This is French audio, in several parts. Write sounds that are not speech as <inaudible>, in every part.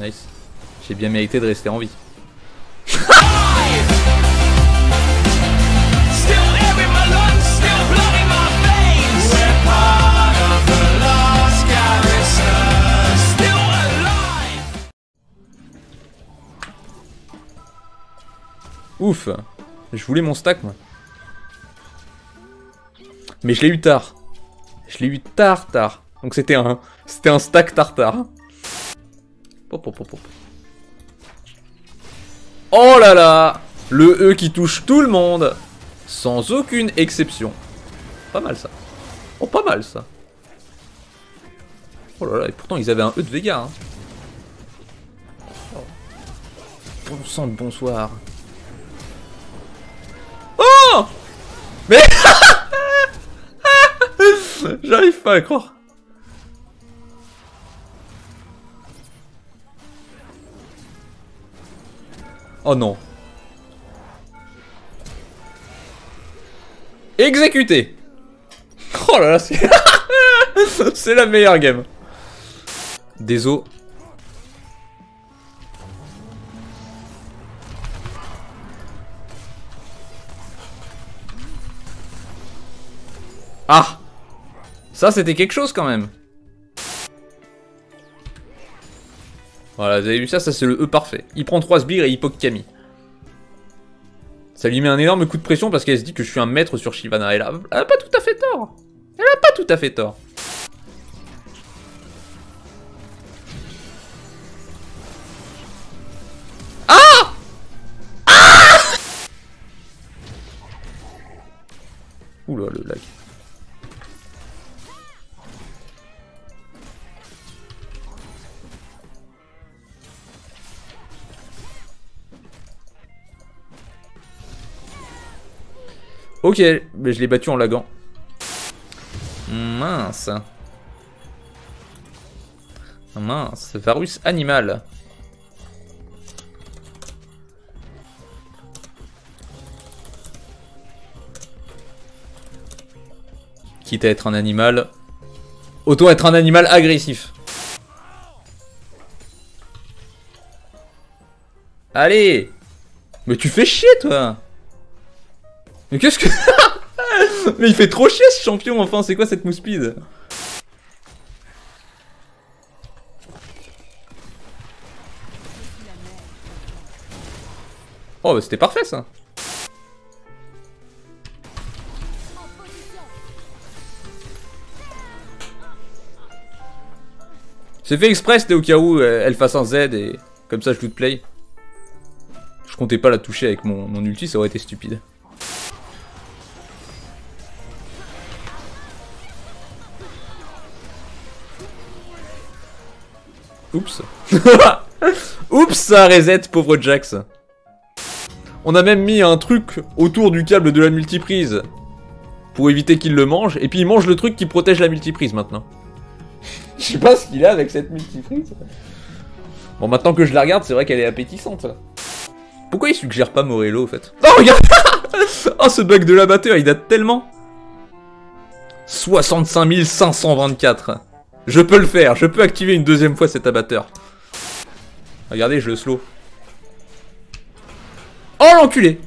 Nice. J'ai bien mérité de rester en vie. Ouf Je voulais mon stack, moi. Mais je l'ai eu tard. Je l'ai eu tard, tard. Donc c'était un, c'était un stack tartare. Oh là là Le E qui touche tout le monde Sans aucune exception. Pas mal ça. Oh, pas mal ça. Oh là là, et pourtant ils avaient un E de Vega. Hein. Oh. Bon sang de bonsoir. Oh Mais <laughs> J'arrive pas à croire. Oh non. Exécuté Oh là là, <laughs> c'est... la meilleure game. Des os. Ah Ça, c'était quelque chose quand même. Voilà, vous avez vu ça, ça c'est le E parfait. Il prend 3 sbires et il poke Camille. Ça lui met un énorme coup de pression parce qu'elle se dit que je suis un maître sur Shyvana. Elle a, elle a pas tout à fait tort. Elle a pas tout à fait tort. Ah Ah Oula, le lag. Ok, je l'ai battu en lagant. Mince. Mince, Varus animal. Quitte à être un animal, autant être un animal agressif. Allez Mais tu fais chier toi mais qu'est-ce que... <laughs> Mais il fait trop chier ce champion, enfin, c'est quoi cette speed Oh, bah c'était parfait ça C'est fait exprès, c'était au cas où euh, elle fasse un Z et comme ça je loot play. Je comptais pas la toucher avec mon, mon ulti, ça aurait été stupide. Oups. <laughs> Oups, ça reset, pauvre Jax. On a même mis un truc autour du câble de la multiprise pour éviter qu'il le mange, et puis il mange le truc qui protège la multiprise maintenant. <laughs> Je sais pas ce qu'il a avec cette multiprise. Bon, maintenant que je la regarde, c'est vrai qu'elle est appétissante. Pourquoi il suggère pas Morello, au fait? Oh, <laughs> regarde Oh, ce bug de l'abatteur, il date tellement 65 524 je peux le faire, je peux activer une deuxième fois cet abatteur. Regardez, je le slow. Oh l'enculé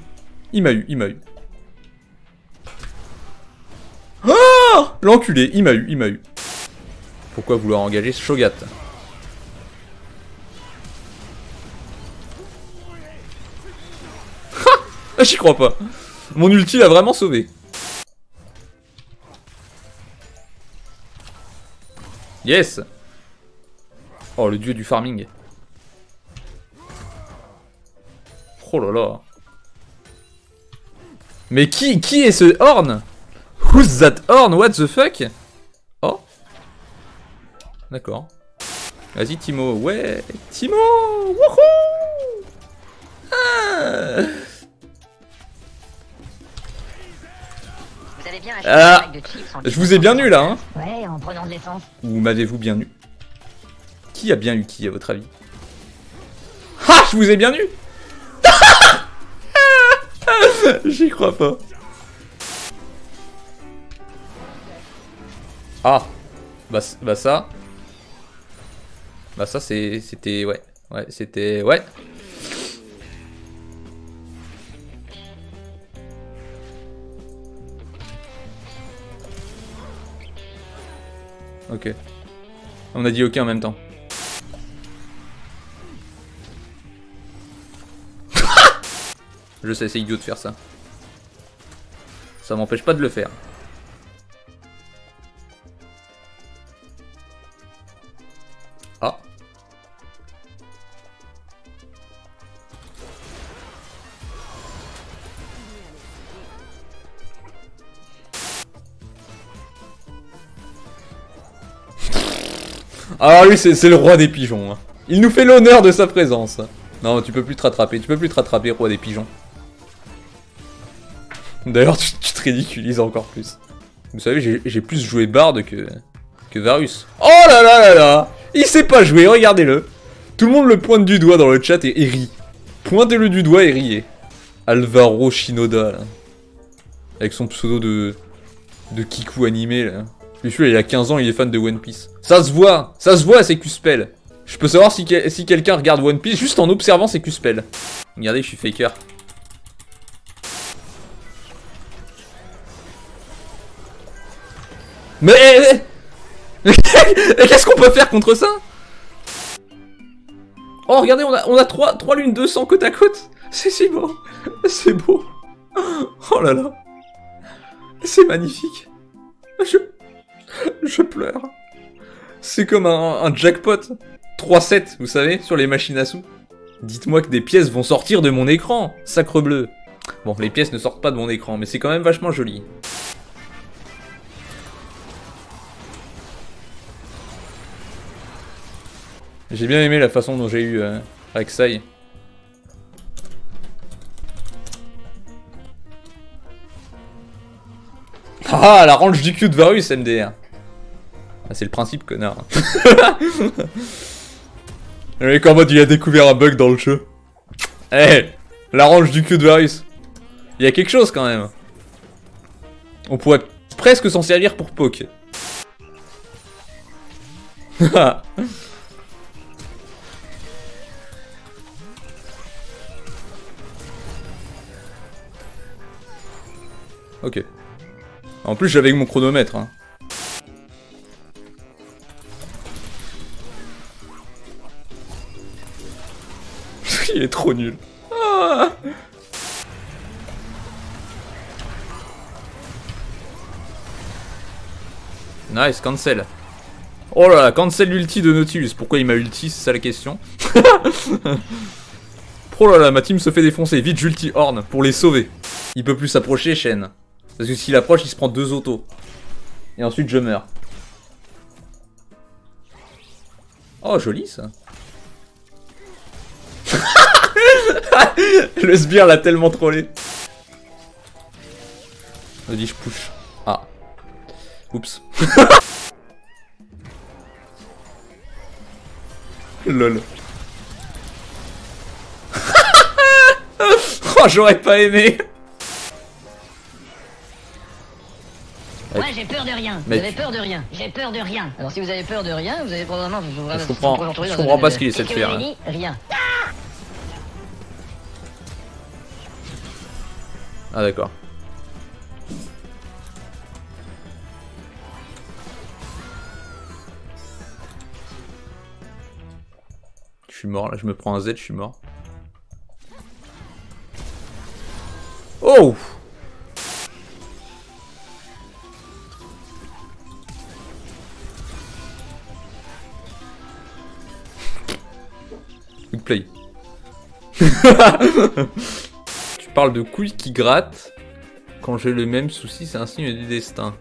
Il m'a eu, il m'a eu. Oh L'enculé, il m'a eu, il m'a eu. Pourquoi vouloir engager ce Shogat Ah J'y crois pas. Mon ulti l'a vraiment sauvé. Yes Oh, le dieu du farming. Oh là là. Mais qui, qui est ce Horn? Who's that Horn? What the fuck? Oh D'accord. Vas-y Timo. Ouais Timo Ah, je vous ai bien eu là, hein Ouais, en prenant de l'essence. Ou m'avez-vous bien eu Qui a bien eu qui, à votre avis? Ah, je vous ai bien eu <laughs> J'y crois pas. Ah Bah, bah ça... Bah ça, c'était... Ouais. Ouais, c'était... Ouais. Ok. On a dit ok en même temps. <laughs> Je sais, c'est idiot de faire ça. Ça m'empêche pas de le faire. Ah lui c'est le roi des pigeons. hein. Il nous fait l'honneur de sa présence. Non, tu peux plus te rattraper, tu peux plus te rattraper, roi des pigeons. D'ailleurs, tu, te ridiculises encore plus. Vous savez, j'ai- plus joué Bard que, que Varus. Oh là là là là Il sait pas jouer, regardez-le. Tout le monde le pointe du doigt dans le chat et, et rit. Pointez-le du doigt et riez. Alvaro Shinoda, là. Avec son pseudo de, de Kiku animé, là. Celui-là, il a 15 ans, il est fan de One Piece. Ça se voit Ça se voit, c'est Q-Spell. Je peux savoir si, que- si quelqu'un regarde One Piece juste en observant ses Q-Spell. Regardez, je suis faker. Mais... <laughs> Mais qu'est-ce qu'on peut faire contre ça? Oh, regardez, on a, on a 3, trois lunes 200 côte à côte. <laughs> C'est si beau. C'est beau. <laughs> Oh là là. C'est magnifique. Je... <laughs> Je pleure. C'est comme un, jackpot. 3-7, vous savez, sur les machines à sous. Dites-moi que des pièces vont sortir de mon écran. Sacre bleu. Bon, les pièces ne sortent pas de mon écran, mais c'est quand même vachement joli. J'ai bien aimé la façon dont j'ai eu euh. Ah, la range du cul de Varus, MDR. Ah, c'est le principe, connard. Le mec il a découvert un bug dans le jeu. Eh, la range du cul de Varus. Il y a quelque chose quand même. On pourrait presque s'en servir pour poke. <laughs> ok. En plus, j'avais mon chronomètre. Hein. Trop nul. Ah. Nice, cancel. Oh là là, cancel l'ulti de Nautilus. Pourquoi il m'a ulti C'est ça la question. <laughs> oh là là, ma team se fait défoncer. Vite, j'ulti Horn pour les sauver. Il peut plus s'approcher, Shen. Parce que s'il approche, il se prend deux autos. Et ensuite, je meurs. Oh, joli ça. <laughs> Le sbire l'a tellement trollé. Vas-y, je push. Ah. Oups. <laughs> Lol. <laughs> oh, j'aurais pas aimé. Moi j'ai peur de rien. Vous Mec. avez peur de rien. J'ai peur de rien. Alors si vous avez peur de rien, vous avez probablement. Vous, vous, Je vous comprends- vous je comprends pas ce qu'il essaie de faire, vous dit Rien. Ah d'accord. Je suis mort là, je me prends un Z, je suis mort. Oh Good play. <laughs> tu parles de couilles qui grattent. Quand j'ai le même souci, c'est un signe du destin.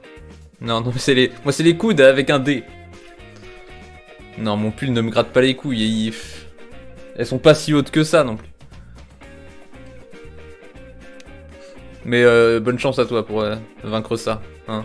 Non, non, c'est les... Moi, c'est les coudes avec un D. Non, mon pull ne me gratte pas les couilles. il- Elles sont pas si hautes que ça, non plus. Mais euh, bonne chance à toi pour euh, vaincre ça. Hein.